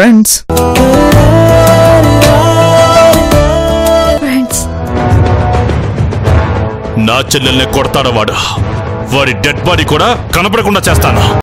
Friends. Friends. నా చెల్లెల్ని కొడతాడు వాడు వాడి డెడ్ బాడీ కూడా కనపడకుండా చేస్తాను.